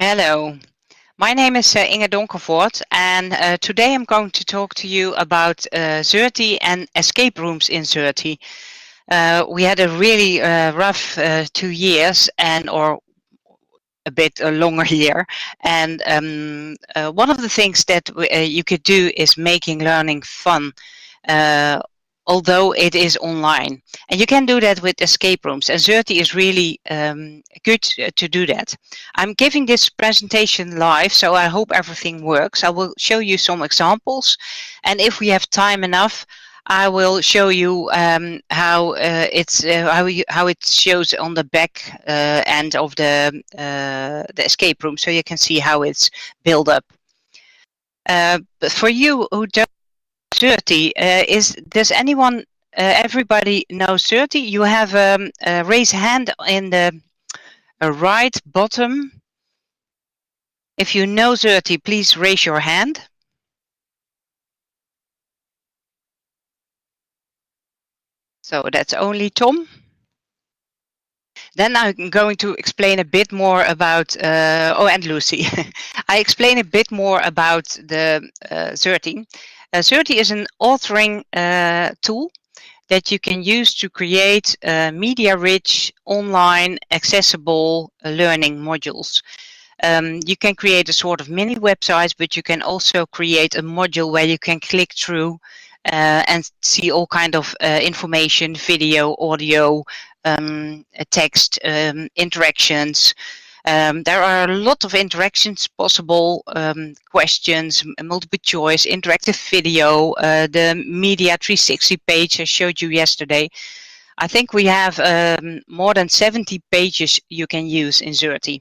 Hello, my name is uh, Inge Donkervoort and uh, today I'm going to talk to you about uh, Xerte and escape rooms in Xerte. Uh, we had a really uh, rough uh, two years and or a bit a longer year and um, uh, one of the things that you could do is making learning fun although it is online. And you can do that with escape rooms. And Xerte is really um, good to do that. I'm giving this presentation live, so I hope everything works. I will show you some examples. And if we have time enough, I will show you um, how uh, it's uh, how you, how it shows on the back uh, end of the uh, the escape room, so you can see how it's built up. Uh, but for you who don't Xerte. Uh, is does anyone, uh, everybody know Xerte? You have um, a raise hand in the uh, right bottom. If you know Xerte, please raise your hand. So that's only Tom. Then I'm going to explain a bit more about, uh, oh, and Lucy. I explain a bit more about the uh, Xerte. Uh, Xerte is an authoring uh, tool that you can use to create uh, media-rich, online, accessible uh, learning modules. Um, you can create a sort of mini website, but you can also create a module where you can click through uh, and see all kind of uh, information, video, audio, um, text, um, interactions, um, there are a lot of interactions possible, um, questions, multiple choice, interactive video, uh, the Media 360 page I showed you yesterday. I think we have um, more than 70 pages you can use in Xerte.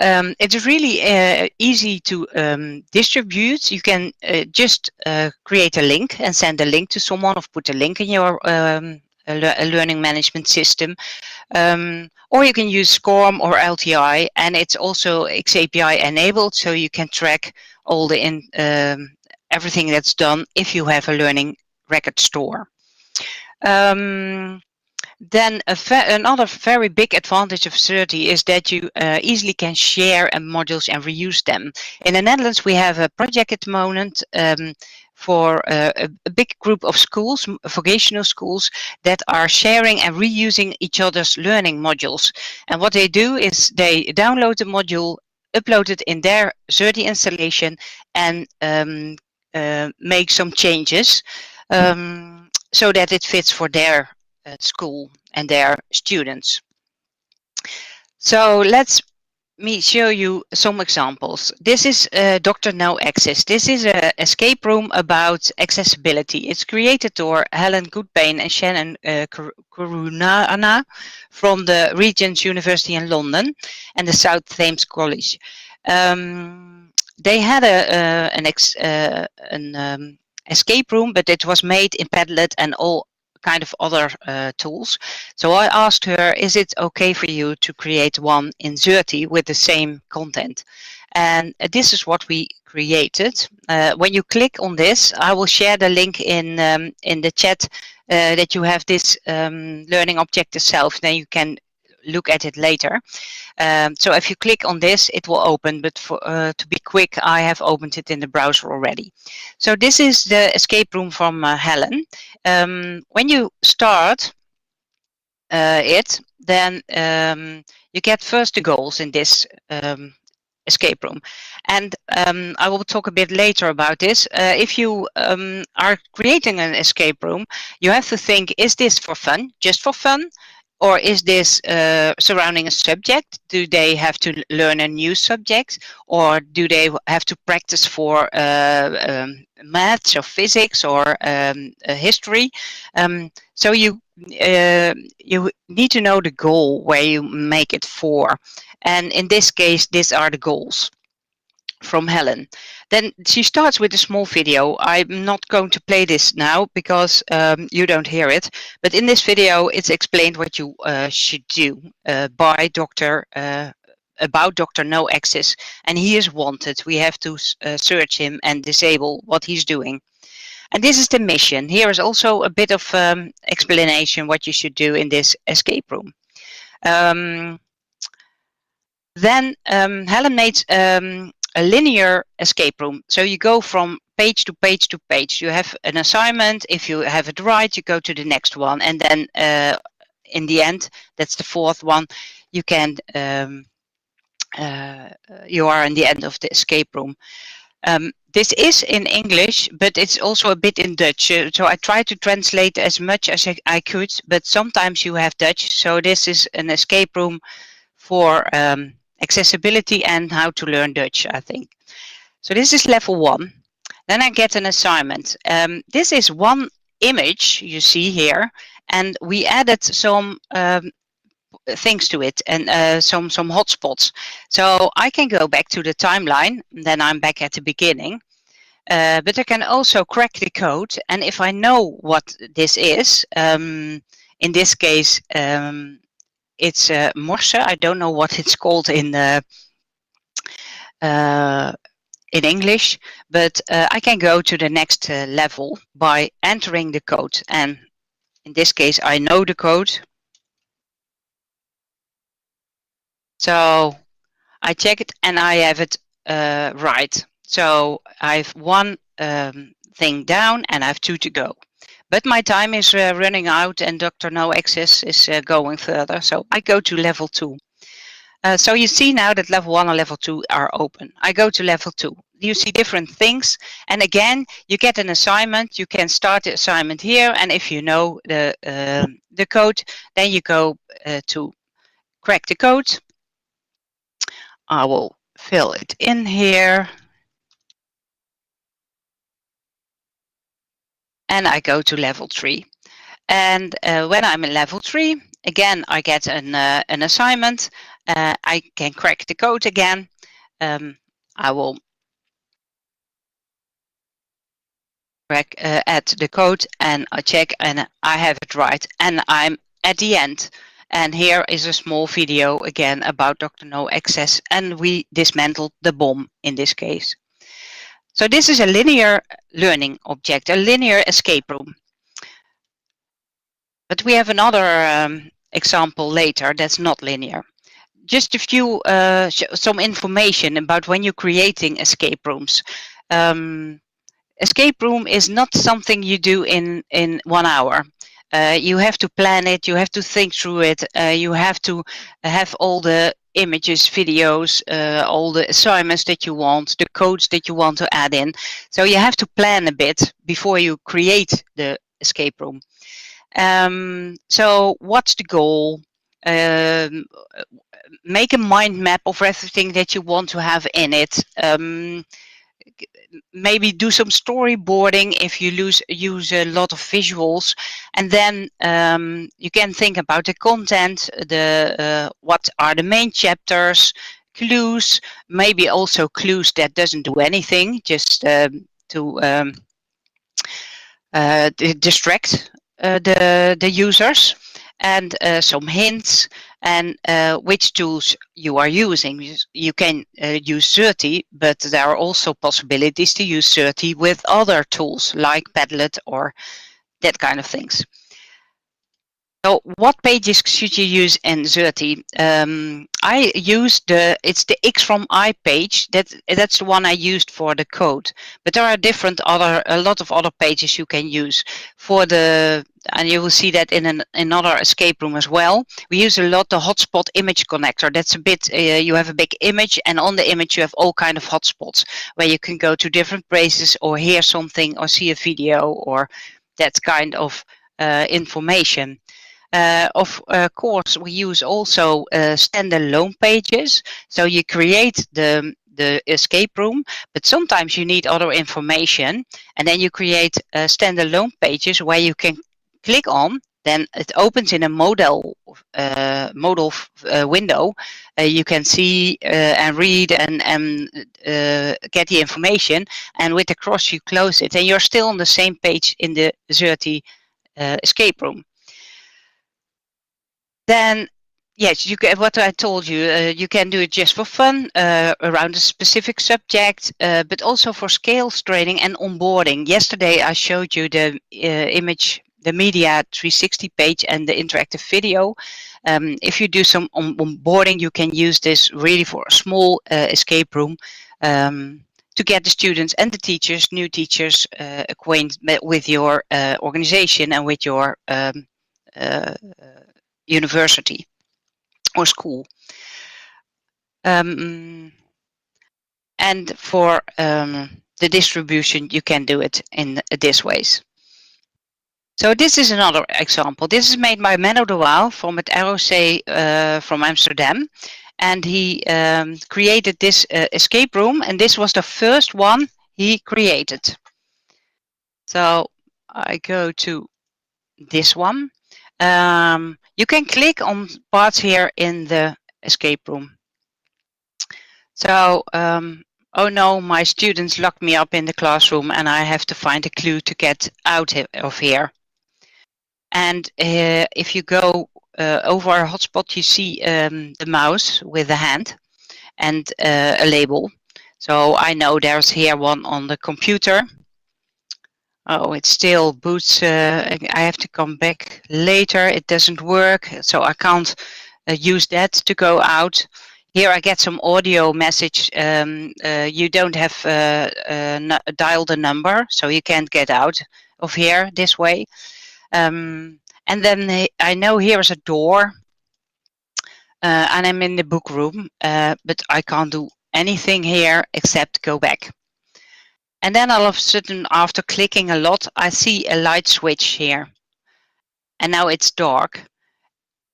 Um, it's really uh, easy to um, distribute. You can uh, just uh, create a link and send a link to someone or put a link in your um, learning management system. Um, or you can use SCORM or LTI, and it's also XAPI enabled, so you can track all the in, um, everything that's done if you have a learning record store. Um, then another very big advantage of Xerte is that you uh, easily can share modules and reuse them. In the Netherlands, we have a project at the moment um, for uh, a, big group of schools, vocational schools, that are sharing and reusing each other's learning modules. And what they do is they download the module, upload it in their Xerte installation, and um, uh, make some changes um, so that it fits for their uh, school and their students. So let's me show you some examples. This is uh, Dr. No Access. This is an escape room about accessibility. It's created by Helen Goodpain and Shannon uh, from the Regent's University in London and the South Thames College. Um, they had a, uh, an, ex, uh, an um, escape room, but it was made in Padlet and all kind of other uh, tools. So I asked her, is it okay for you to create one in Xerte with the same content? And this is what we created. Uh, when you click on this, I will share the link in um, in the chat uh, that you have this um, learning object itself. Then you can look at it later. Um, so if you click on this, it will open, but for, uh, to be quick, I have opened it in the browser already. So this is the escape room from uh, Helen. Um, when you start uh, it, then um, you get first the goals in this um, escape room. And um, I will talk a bit later about this. Uh, if you um, are creating an escape room, you have to think, is this for fun, just for fun? Or is this uh, surrounding a subject? Do they have to learn a new subject, or do they have to practice for uh, um, maths or physics or um, history? Um, so you uh, you need to know the goal where you make it for, and in this case, these are the goals from Helen. Then she starts with a small video. I'm not going to play this now because um, you don't hear it. But in this video, it's explained what you uh, should do uh, by Dr. Uh, about Dr. No Access. And he is wanted. We have to uh, search him and disable what he's doing. And this is the mission. Here is also a bit of um, explanation what you should do in this escape room. Um, Then um, Helen made um, a linear escape room. So you go from page to page to page. You have an assignment. If you have it right, you go to the next one. And then uh, in the end, that's the fourth one, you can, um, uh, you are in the end of the escape room. Um, this is in English, but it's also a bit in Dutch. Uh, so I try to translate as much as I, I, could, but sometimes you have Dutch. So this is an escape room for um, accessibility and how to learn Dutch, I think. So this is level one. Then I get an assignment. Um, this is one image you see here, and we added some um, things to it and uh, some some hotspots. So I can go back to the timeline. Then I'm back at the beginning. Uh, but I can also crack the code, and if I know what this is, um, in this case, um, it's uh, Morse. I don't know what it's called in uh, uh, in English, but uh, I can go to the next uh, level by entering the code. And in this case, I know the code. So I check it and I have it uh, right. So I have one um, thing down and I have two to go. But my time is uh, running out and Dr. No Access is uh, going further. So I go to level two. Uh, so you see now that level one and level two are open. I go to level two. You see different things. And again, you get an assignment. You can start the assignment here. And if you know the, uh, the code, then you go uh, to crack the code. I will fill it in here. And I go to level three. And uh, when I'm in level three, again, I get an, uh, an assignment. Uh, I can crack the code again. Um, I will crack, uh, add the code and I check and I have it right. And I'm at the end. And here is a small video again about Dr. No Access and we dismantled the bomb in this case. So this is a linear learning object, a linear escape room. But we have another um, example later that's not linear. Just a few, uh, some information about when you're creating escape rooms. Um, escape room is not something you do in, in one hour. Uh, you have to plan it, you have to think through it, uh, you have to have all the images, videos, uh, all the assignments that you want, the codes that you want to add in. So you have to plan a bit before you create the escape room. Um, so what's the goal? Um, make a mind map of everything that you want to have in it. Um, maybe do some storyboarding if you lose, use a lot of visuals. And then um, you can think about the content the uh, what are the main chapters clues maybe also clues that doesn't do anything just um, to um, uh, distract uh, the the users. And uh, some hints and uh, which tools you are using. You can uh, use Xerte, but there are also possibilities to use Xerte with other tools like Padlet or that kind of things. So what pages should you use in Xerte? Um, I use the, it's the X from I page, that, that's the one I used for the code. But there are different other, a lot of other pages you can use for the, and you will see that in an, another escape room as well. We use a lot the hotspot image connector. That's a bit, uh, you have a big image and on the image you have all kind of hotspots where you can go to different places or hear something or see a video or that kind of uh, information. Uh, of uh, course, we use also uh, standalone pages. So you create the the escape room, but sometimes you need other information, and then you create uh, standalone pages where you can click on. Then it opens in a modal uh, modal uh, window. you can see and read and and get the information. And with the cross, you close it, and you're still on the same page in the Xerte escape room then yes, you can, what I told you, uh, you can do it just for fun uh, around a specific subject, uh, but also for scales training and onboarding. Yesterday I showed you the uh, image the Media 360 page and the interactive video. Um, if you do some on onboarding, you can use this really for a small uh, escape room um, to get the students and the teachers, new teachers, uh, acquainted with your organization and with your um, university or school. Um, and for um, the distribution, you can do it in this ways. So this is another example. This is made by Menno de Waal from het ROC uh, from Amsterdam. And he um, created this uh, escape room. And this was the first one he created. So I go to this one. Um, you can click on parts here in the escape room. So, um, oh no, my students locked me up in the classroom and I have to find a clue to get out of here. And uh, if you go uh, over a hotspot, you see um, the mouse with a hand and uh, a label. So I know there's here one on the computer. Oh, it still boots. Uh, I have to come back later. It doesn't work, so I can't uh, use that to go out. Here I get some audio message. Um, uh, you don't have dialed a number, so you can't get out of here this way. Um, and then I know here is a door uh, and I'm in the book room, uh, but I can't do anything here except go back. And then all of a sudden, after clicking a lot, I see a light switch here. And now it's dark.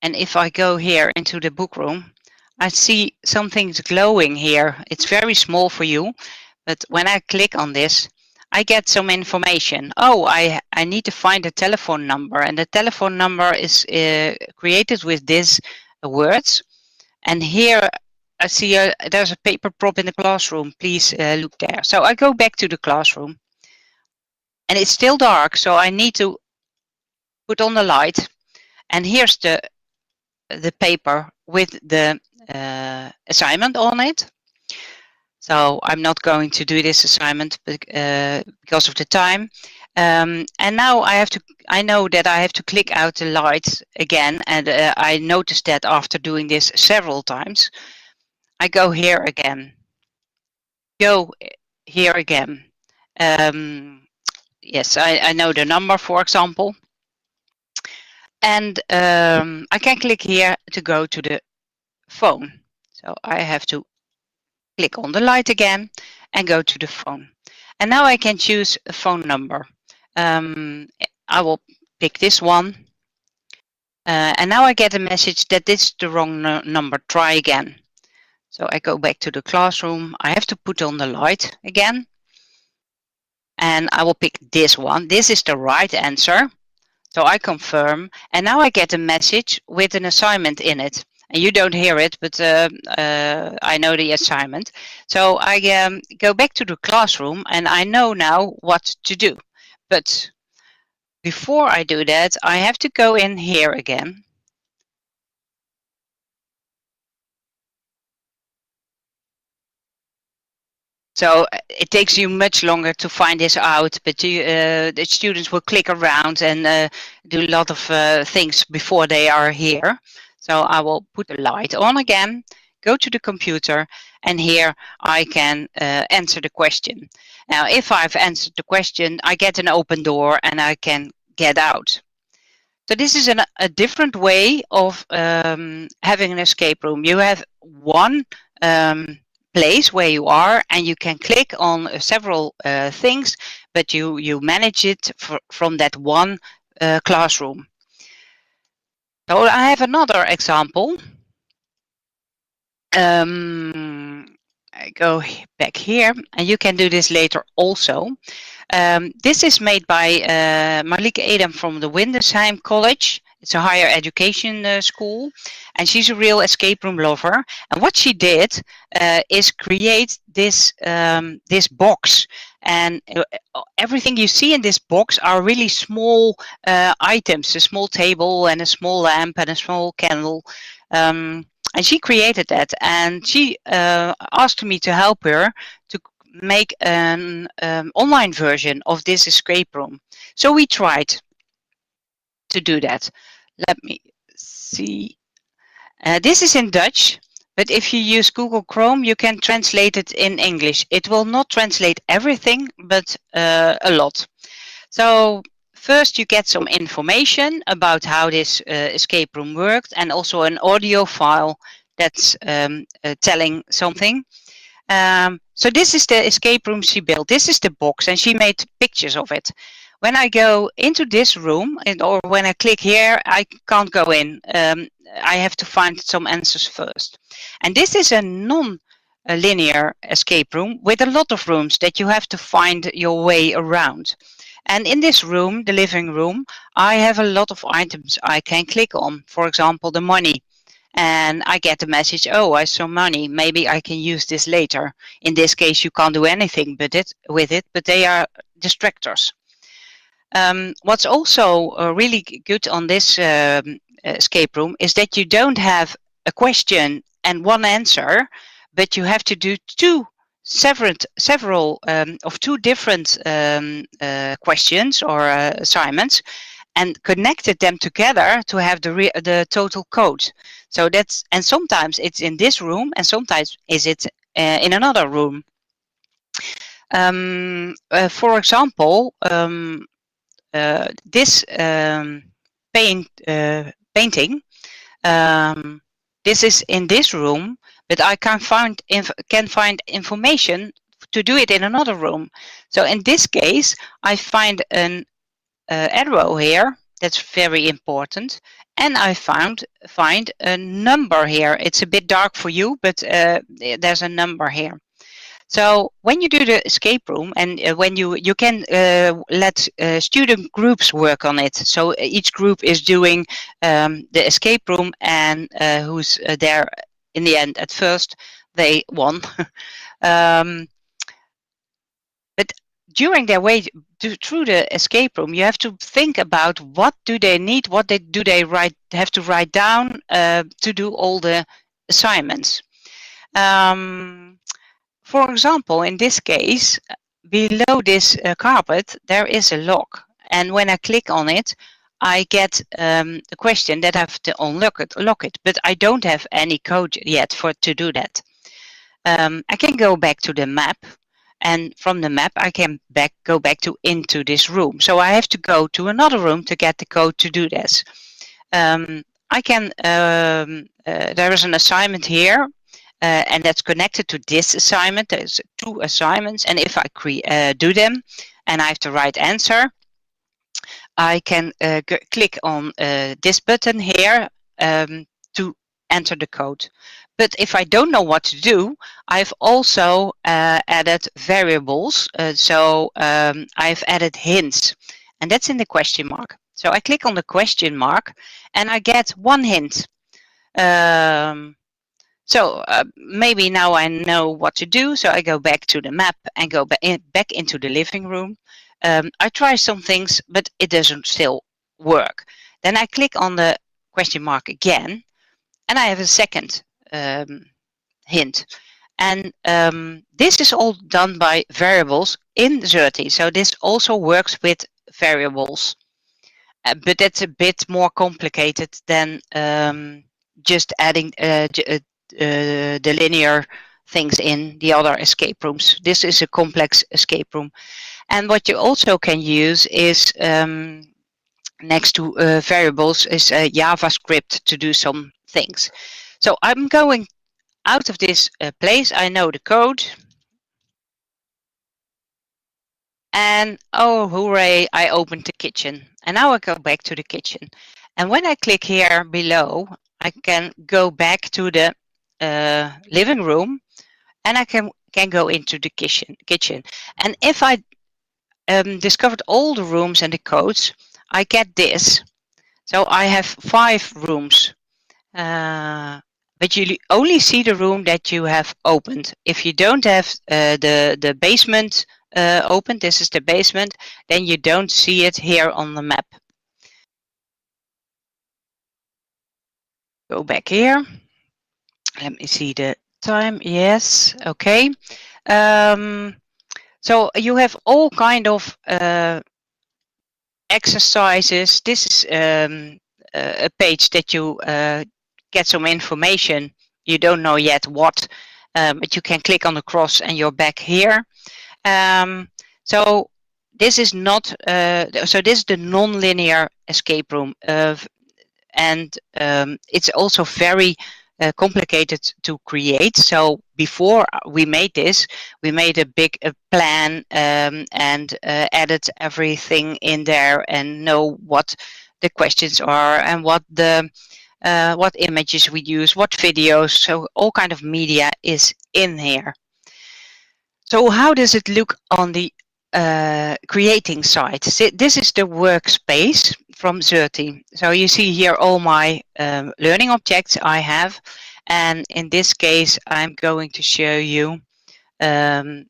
And if I go here into the book room, I see something's glowing here. It's very small for you, but when I click on this, I get some information. Oh, I, I need to find a telephone number, and the telephone number is uh, created with these words. And here I see a, there's a paper prop in the classroom. Please uh, look there. So I go back to the classroom, and it's still dark, so I need to put on the light. And here's the the paper with the uh, assignment on it. So I'm not going to do this assignment uh, because of the time. Um, and now I have to, I know that I have to click out the light again. And uh, I noticed that after doing this several times, I go here again, go here again. Um, yes, I, I know the number, for example. And um, I can click here to go to the phone. So I have to click on the light again and go to the phone. And now I can choose a phone number. Um, I will pick this one. Uh, and now I get a message that this is the wrong number. Try again. So I go back to the classroom. I have to put on the light again. And I will pick this one. This is the right answer. So I confirm. And now I get a message with an assignment in it and you don't hear it, but uh, uh, I know the assignment. So I um, go back to the classroom and I know now what to do. But before I do that, I have to go in here again. So uh, it takes you much longer to find this out, but you, uh, the students will click around and uh, do a lot of uh, things before they are here. So I will put the light on again, go to the computer, and here I can uh, answer the question. Now, if I've answered the question, I get an open door and I can get out. So this is an, a different way of um, having an escape room. You have one um, place where you are and you can click on uh, several uh, things, but you, you manage it for, from that one uh, classroom. So I have another example. Um, I go back here, and you can do this later also. Um, this is made by uh, Malika Edem from the Windesheim College. It's a higher education uh, school, and she's a real escape room lover. And what she did uh, is create this um, this box, and uh, everything you see in this box are really small uh, items a small table and a small lamp and a small candle um, and she created that and she uh, asked me to help her to make an um, online version of this escape room so we tried to do that. Let me see. Uh, this is in Dutch, but if you use Google Chrome, you can translate it in English. It will not translate everything, but uh, a lot. So first you get some information about how this uh, escape room worked and also an audio file that's um, uh, telling something. Um, so this is the escape room she built. This is the box and she made pictures of it. When I go into this room and, or when I click here, I can't go in. Um, I have to find some answers first. And this is a non-linear escape room with a lot of rooms that you have to find your way around. And in this room, the living room, I have a lot of items I can click on. For example, the money and I get the message, oh, I saw money. Maybe I can use this later. In this case, you can't do anything but it, with it, but they are distractors. Um, what's also uh, really good on this um, escape room is that you don't have a question and one answer, but you have to do two several several um, of two different um, uh, questions or uh, assignments and connected them together to have the the total code. So that's and sometimes it's in this room and sometimes is it uh, in another room. Um, uh, for example, um, this um, paint uh, painting. Um, this is in this room, but I can find can find information to do it in another room. So in this case, I find an uh, arrow here that's very important. And I found find a number here. It's a bit dark for you, but uh, there's a number here. So when you do the escape room, and uh, when you you can uh, let uh, student groups work on it. So each group is doing um, the escape room, and uh, who's uh, there in the end at first they won. um, but during their way to, through the escape room, you have to think about what do they need, what they do they write have to write down uh, to do all the assignments. Um, for example, in this case, below this uh, carpet, there is a lock. And when I click on it, I get um, the question that I have to unlock it, lock it, but I don't have any code yet for to do that. Um, I can go back to the map and from the map I can back go back to into this room. So I have to go to another room to get the code to do this. Um, I can, um, uh, there is an assignment here uh, and that's connected to this assignment. There's two assignments and if I uh, do them and I have the right answer, I can uh, click on uh, this button here um, to enter the code. But if I don't know what to do, I've also uh, added variables. Uh, so um, I've added hints, and that's in the question mark. So I click on the question mark, and I get one hint. Um, so uh, maybe now I know what to do. So I go back to the map and go back, in, back into the living room. Um, I try some things, but it doesn't still work. Then I click on the question mark again, and I have a second um, hint. And um, this is all done by variables in Xerte. So this also works with variables. Uh, but it's a bit more complicated than um, just adding uh, uh, the linear things in the other escape rooms. This is a complex escape room. And what you also can use is um, next to uh, variables is JavaScript to do some things. So I'm going out of this uh, place. I know the code. And oh, hooray, I opened the kitchen. And now I go back to the kitchen. And when I click here below, I can go back to the uh, living room and I can, can go into the kitchen. kitchen. And if I um, discovered all the rooms and the codes, I get this. So I have five rooms. Uh, but you only see the room that you have opened. If you don't have uh, the, the basement uh, open, this is the basement, then you don't see it here on the map. Go back here. Let me see the time. Yes, okay. Um, so you have all kind of uh, exercises. This is um, a page that you uh, get some information. You don't know yet what, um, but you can click on the cross and you're back here. Um, so this is not, uh, so this is the non-linear escape room. And um, it's also very uh, complicated to create. So before we made this, we made a big uh, plan um, and uh, added everything in there and know what the questions are and what the uh, what images we use, what videos. So all kind of media is in here. So how does it look on the uh, creating side? This is the workspace from Xerte. So you see here all my um, learning objects I have. And in this case, I'm going to show you um,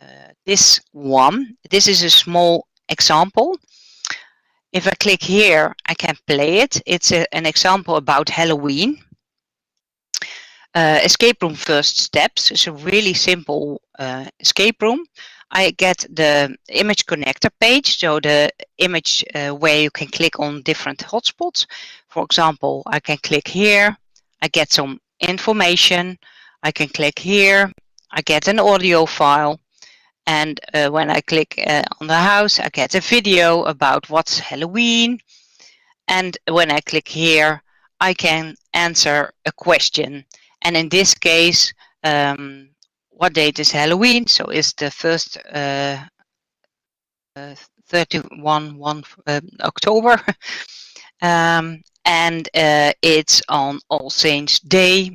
uh, this one. This is a small example. If I click here, I can play it. It's a, an example about Halloween. Uh, escape room first steps is a really simple uh, escape room. I get the image connector page, so the image uh, where you can click on different hotspots. For example, I can click here, I get some information, I can click here, I get an audio file, and uh, when I click uh, on the house, I get a video about what's Halloween. And when I click here, I can answer a question. And in this case, um, what date is Halloween? So it's the first uh, uh, 31 1 uh, October. um, and uh, it's on All Saints Day.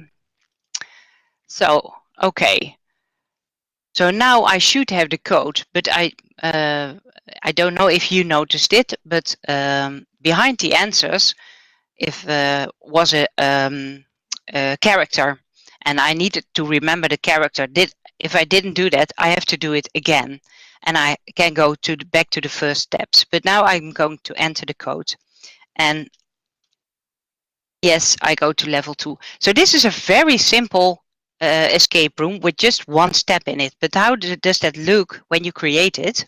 So, okay. So now I should have the code, but I uh, I don't know if you noticed it, but um, behind the answers, if uh, was a, um, a, character, and I needed to remember the character. Did if I didn't do that, I have to do it again, and I can go to the, back to the first steps. But now I'm going to enter the code, and yes, I go to level two. So this is a very simple uh, escape room with just one step in it. But how does that look when you create it?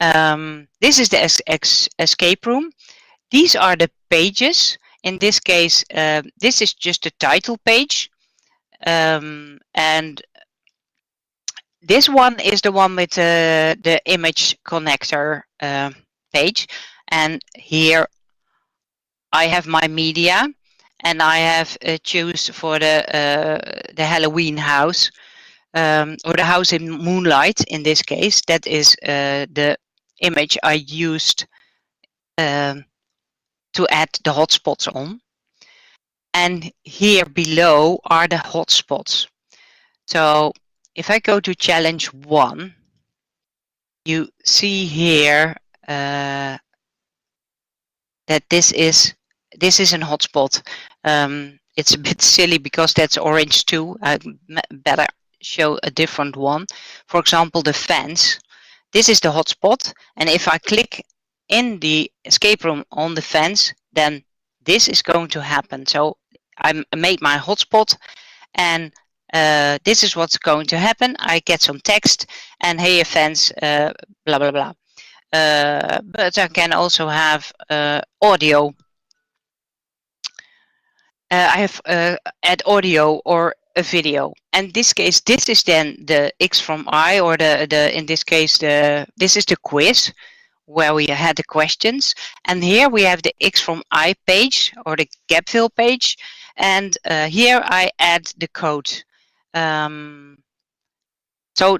Um, this is the es es escape room. These are the pages. In this case, uh, this is just a title page. Um, and this one is the one with uh, the image connector uh, page. And here I have my media and I have uh, choose for the uh, the Halloween house um, or the house in moonlight. In this case, that is uh, the image I used um, to add the hotspots on. And here below are the hotspots. So if I go to challenge one, you see here uh, that this is this is a hotspot. Um, it's a bit silly because that's orange too. I better show a different one. For example, the fence. This is the hotspot. And if I click in the escape room on the fence, then this is going to happen. So I made my hotspot and uh, this is what's going to happen. I get some text and hey, fans, uh, blah, blah, blah. Uh, but I can also have uh, audio uh, I have uh, add audio or a video. And this case, this is then the X from I, or the the in this case the this is the quiz where we had the questions. And here we have the X from I page or the gap fill page. And uh, here I add the code. Um, so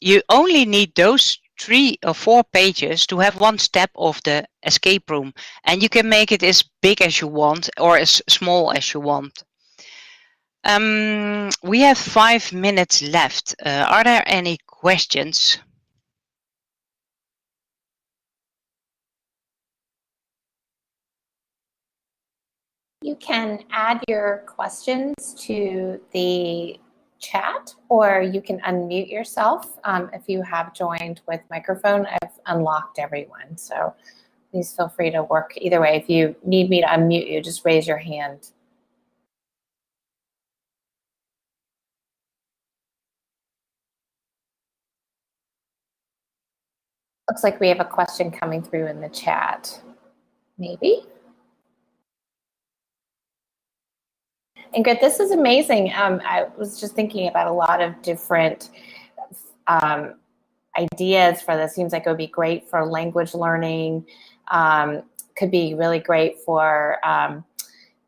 you only need those three or four pages to have one step of the escape room and you can make it as big as you want or as small as you want. Um, we have five minutes left. Uh, are there any questions? You can add your questions to the chat or you can unmute yourself um, if you have joined with microphone. I've unlocked everyone, so please feel free to work either way. If you need me to unmute you, just raise your hand. Looks like we have a question coming through in the chat. Maybe. Ingrid, this is amazing. Um, I was just thinking about a lot of different um, ideas for this. Seems like it would be great for language learning. Um, could be really great for um,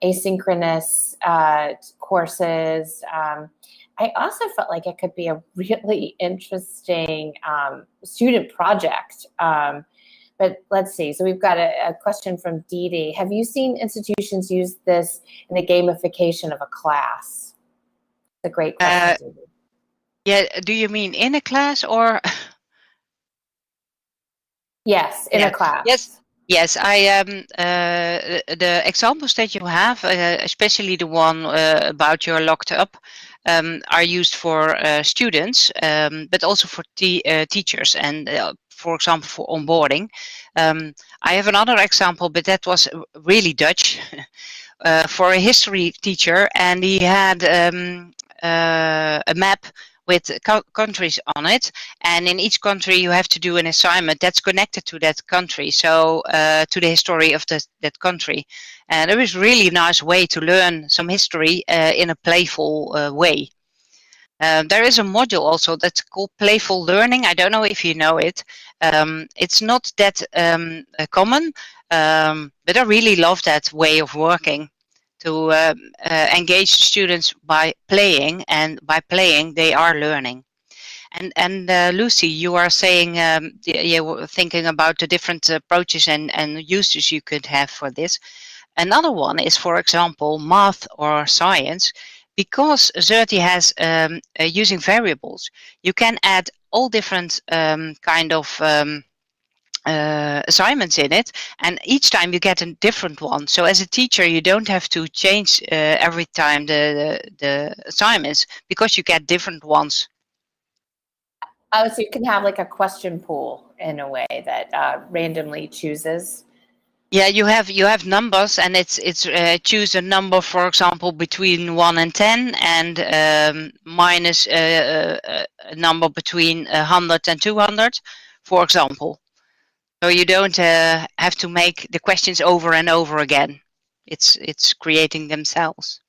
asynchronous uh, courses. Um, I also felt like it could be a really interesting um, student project. Um, but let's see. So we've got a, a question from Dee Dee. Have you seen institutions use this in the gamification of a class? It's a great question. Uh, yeah. Do you mean in a class or? Yes, in yeah. a class. Yes. Yes, I um, uh, the examples that you have, uh, especially the one uh, about your locked up, um, are used for uh, students, um, but also for uh, teachers and uh, for example, for onboarding. Um, I have another example, but that was really Dutch uh, for a history teacher, and he had um, uh, a map with countries on it and in each country you have to do an assignment that's connected to that country so uh, to the history of the, that country and it was really a nice way to learn some history uh, in a playful uh, way um, there is a module also that's called playful learning. I don't know if you know it. Um, it's not that um, common, um, but I really love that way of working to uh, uh, engage students by playing, and by playing they are learning. And and uh, Lucy, you are saying um, you were thinking about the different approaches and and uses you could have for this. Another one is, for example, math or science because Xerte has um, uh, using variables, you can add all different um, kind of um, uh, assignments in it, and each time you get a different one. So as a teacher, you don't have to change uh, every time the, the, the assignments because you get different ones. Oh, so you can have like a question pool in a way that uh, randomly chooses yeah, you have you have numbers, and it's it's uh, choose a number, for example, between one and ten, and um, minus uh, uh a number between hundred and two hundred, for example. So you don't uh, have to make the questions over and over again. It's it's creating themselves.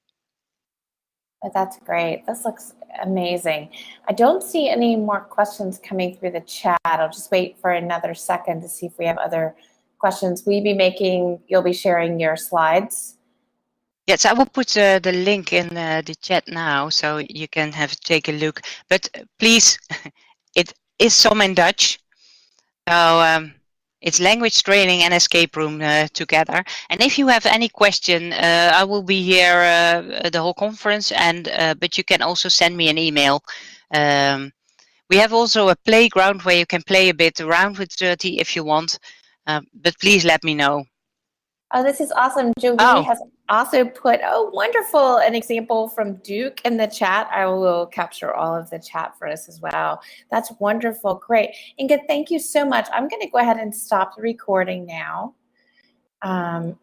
That's great. This looks amazing. I don't see any more questions coming through the chat. I'll just wait for another second to see if we have other questions. You be making, you'll be sharing your slides? Yes, I will put uh, the link in uh, the chat now so you can have take a look. But please, it is some in Dutch. So um, it's language training and escape room uh, together. And if you have any question, uh, I will be here uh, the whole conference. And uh, but you can also send me an email. Um, we have also a playground where you can play a bit around with Xerte if you want. Uh, but please let me know. Oh, this is awesome. Julie oh. has also put, oh, wonderful, an example from Duke in the chat. I will capture all of the chat for us as well. That's wonderful. Great. Inge, thank you so much. I'm going to go ahead and stop the recording now. Um,